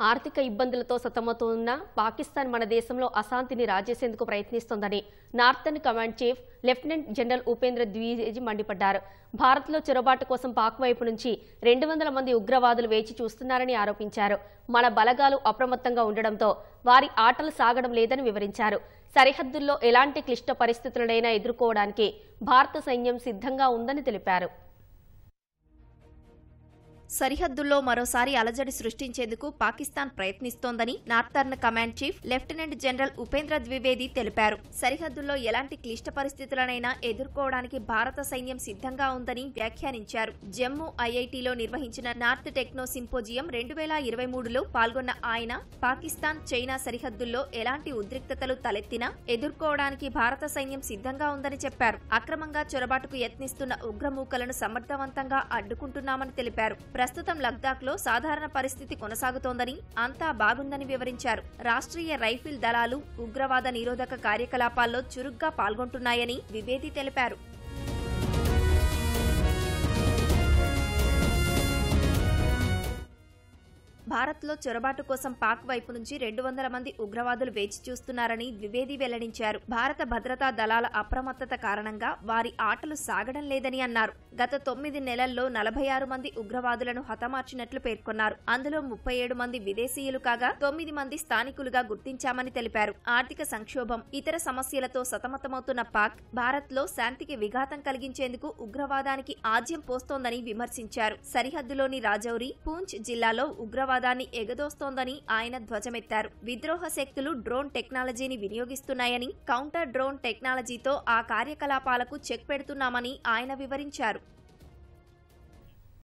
ఆర్థిక ఇబ్బందులతో సతమతవున్న పాకిస్తాన్ మన దేశంలో అశాంతిని రాజేసేందుకు ప్రయత్నిస్తోందని northern command chief lieutenant general Upendra Dwivedi మండిపడ్డారు. భారత్లో చొరబాటు కోసం పాక్ వైపు నుంచి రెండు వందల మంది ఉగ్రవాదులు వేచి చూస్తున్నారని ఆరోపించారు. మన బలగాలు అప్రమత్తంగా ఉండడంతో వారి ఆటలు సాగడం లేదని వివరించారు. సరిహద్దుల్లో ఎలాంటి క్లిష్ట పరిస్థితులనైనా ఎదుర్కోవడానికి భారత సైన్యం సిద్ధంగా ఉందని తెలిపారు. సరిహద్దుల్లో మరోసారి అలజడి సృష్టించేందుకు Pakistan ప్రయత్నిస్తోందని northern command chief lieutenant general Upendra Dwivedi తెలిపారు. సరిహద్దుల్లో ఎలాంటి క్లిష్ట పరిస్థితులనైనా ఎదుర్కోవడానికి భారత సైన్యం సిద్ధంగా ఉందని వ్యాఖ్యానించారు. జమ్మూ ఐఐటిలో నిర్వహించిన నార్త్ టెక్నో సింపోజియం రెండు వేల ఇరవై మూడులో పాల్గొన్న ఆయన పాకిస్తాన్ చైనా సరిహద్దుల్లో ఎలాంటి ఉద్రిక్తతలు తలెత్తినా ఎదుర్కోవడానికి భారత సైన్యం సిద్ధంగా ఉందని చెప్పారు. అక్రమంగా చొరబాటుకు యత్నిస్తున్న ఉగ్రమూకలను సమర్థవంతంగా అడ్డుకుంటున్నామని తెలిపారు. ప్రస్తుతం లద్దాఖ్లో సాధారణ పరిస్థితి కొనసాగుతోందని అంతా బాగుందని వివరించారు. రాష్ట్రీయ రైఫిల్ దళాలు ఉగ్రవాద నిరోధక కార్యకలాపాల్లో చురుగ్గా పాల్గొంటున్నాయని ద్వివేది తెలిపారు. భారత్లో చొరబాటు కోసం పాక్ వైపు నుంచి రెండు వందల మంది ఉగ్రవాదులు వేచి చూస్తున్నారని ద్వివేది వెల్లడించారు. భారత భద్రతా దళాల అప్రమత్తత కారణంగా వారి ఆటలు సాగడం లేదని అన్నారు. గత తొమ్మిది నెలల్లో నలభై ఆరు మంది ఉగ్రవాదులను హతమార్చినట్లు పేర్కొన్నారు. అందులో ముప్పై ఏడు మంది విదేశీయులు కాగా తొమ్మిది మంది స్థానికులుగా గుర్తించామని తెలిపారు. ఆర్థిక సంక్షోభం ఇతర సమస్యలతో సతమతమవుతున్న పాక్ భారత్లో శాంతికి విఘాతం కలిగించేందుకు ఉగ్రవాదానికి ఆజ్యం పోస్తోందని విమర్శించారు. సరిహద్దులోని రాజౌరి పూంచ్ జిల్లాలో ఉగ్రవాదాన్ని ఎగదోస్తోందని ఆయన ధ్వజమెత్తారు. విద్రోహ శక్తులు డ్రోన్ టెక్నాలజీని వినియోగిస్తున్నాయని కౌంటర్ డ్రోన్ టెక్నాలజీతో ఆ కార్యకలాపాలకు చెక్ పెడుతున్నామని ఆయన వివరించారు.